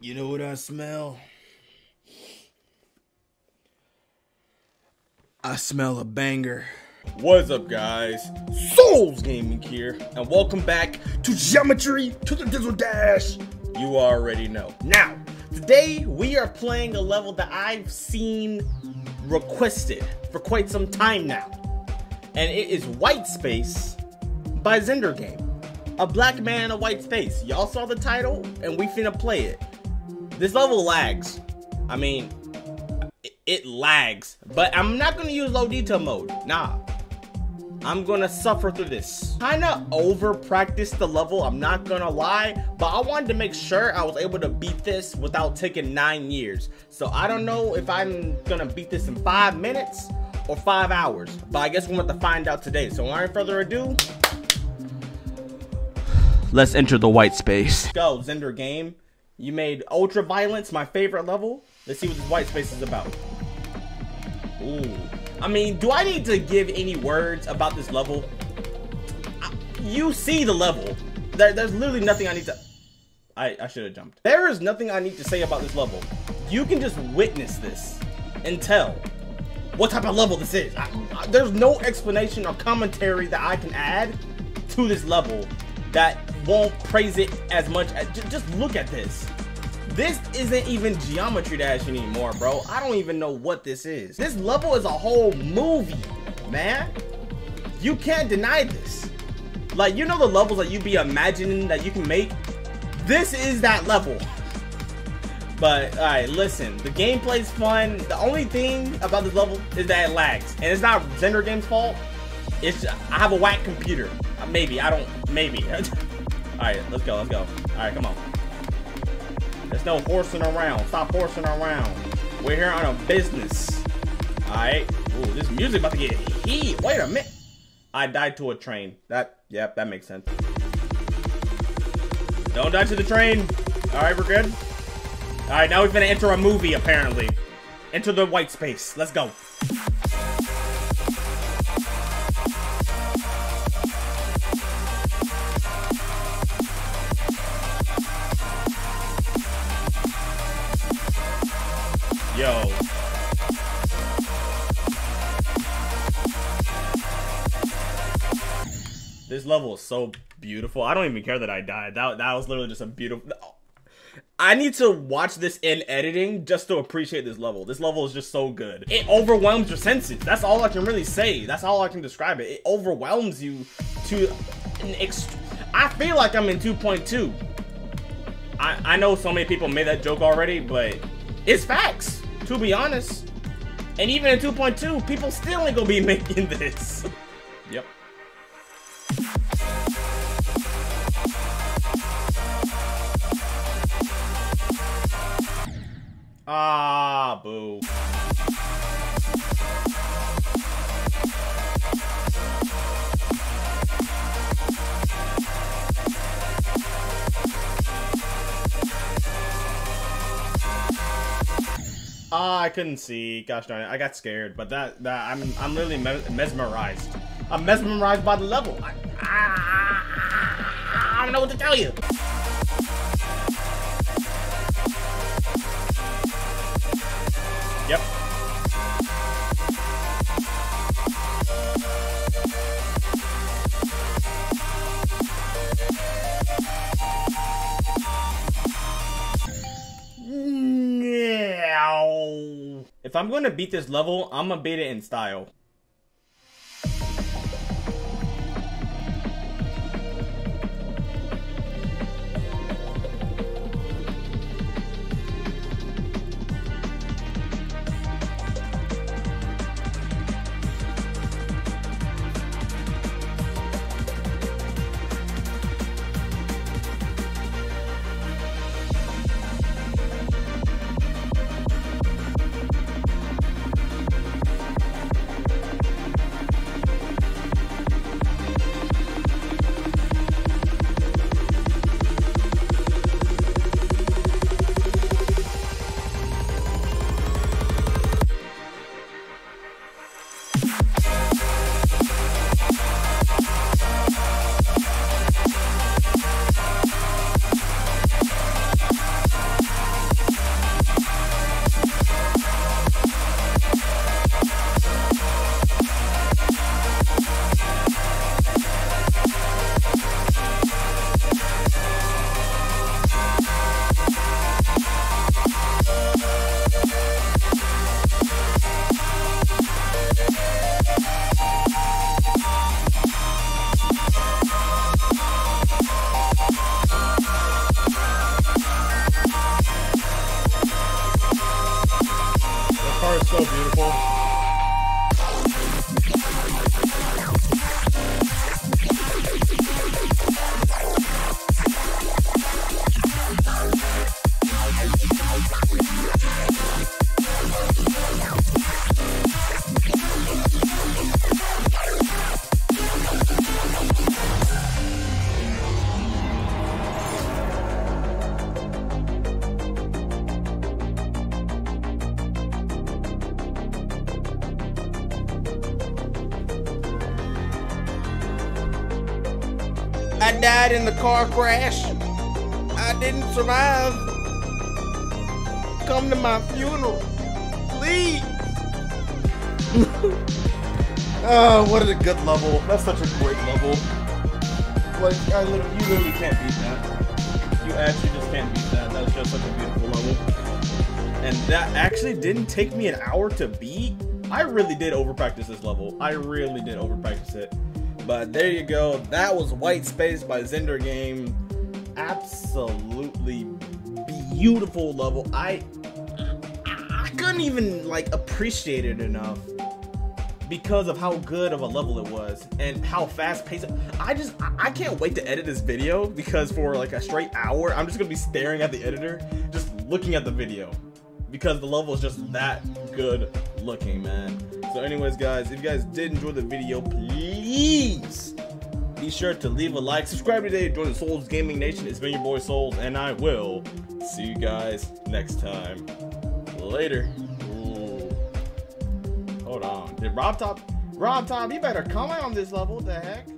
You know what I smell? I smell a banger. What's up, guys? Souls Gaming here, and welcome back to Geometry to the Dizzle Dash. You already know. Now, today we are playing a level that I've seen requested for quite some time now, and it is White Space by Xender Game. A black man in a white space. Y'all saw the title, and we finna play it. This level lags. I mean, it, it lags. But I'm not gonna use low detail mode. Nah. I'm gonna suffer through this. Kinda over practice the level, I'm not gonna lie, but I wanted to make sure I was able to beat this without taking nine years. So I don't know if I'm gonna beat this in five minutes or five hours, but I guess we're to have to find out today. So without further ado, let's enter the white space. Go, Xender game. You made Ultra Violence my favorite level. Let's see what this white space is about. Ooh. I mean, do I need to give any words about this level? You see the level. There, there's literally nothing I need to... I, I should have jumped. There is nothing I need to say about this level. You can just witness this and tell what type of level this is. I, I, there's no explanation or commentary that I can add to this level that won't praise it as much. As, just look at this. This isn't even Geometry Dash anymore, bro. I don't even know what this is. This level is a whole movie, man. You can't deny this. Like, you know the levels that you'd be imagining that you can make? This is that level. But, alright, listen. The gameplay's fun. The only thing about this level is that it lags. And it's not Xender Game's fault. It's I have a whack computer. Maybe. I don't. Maybe. Alright, let's go. Let's go. Alright, come on. There's no horsing around. Stop horsing around. We're here on a business. Alright. Ooh, this music about to get heat. Wait a minute. I died to a train. That, yep, that makes sense. Don't die to the train. Alright, we're good. Alright, now we're gonna enter a movie, apparently. Enter the white space. Let's go. Yo. This level is so beautiful. I don't even care that I died. That, that was literally just a beautiful... I need to watch this in editing just to appreciate this level. This level is just so good. It overwhelms your senses. That's all I can really say. That's all I can describe it. It overwhelms you to an ext I feel like I'm in 2.2. I, I know so many people made that joke already, but it's facts to be honest. And even in 2.2, people still ain't gonna be making this. yep. Ah, boo. Ah, I couldn't see. Gosh darn it, I got scared. But that, that I'm, I'm me mesmerized. I'm mesmerized by the level. I, I, I don't know what to tell you. If I'm going to beat this level, I'm going to beat it in style. I died in the car crash. I didn't survive. Come to my funeral, please. Oh, what a good level. That's such a great level. Like, I literally, you literally can't beat that. You actually just can't beat that. That's just such a beautiful level. And that actually didn't take me an hour to beat. I really did overpractice this level. I really did overpractice it. But there you go. That was White Space by Xender Game. Absolutely beautiful level. I I couldn't even like appreciate it enough because of how good of a level it was and how fast paced. I just I can't wait to edit this video because for like a straight hour I'm just gonna be staring at the editor, just looking at the video because the level is just that good looking, man. So, anyways, guys, if you guys did enjoy the video, please be sure to leave a like, subscribe today, join the Souls Gaming Nation. It's been your boy Souls, and I will see you guys next time. Later. Ooh. Hold on. Did RobTop? Rob Top, you better comment on this level. What the heck?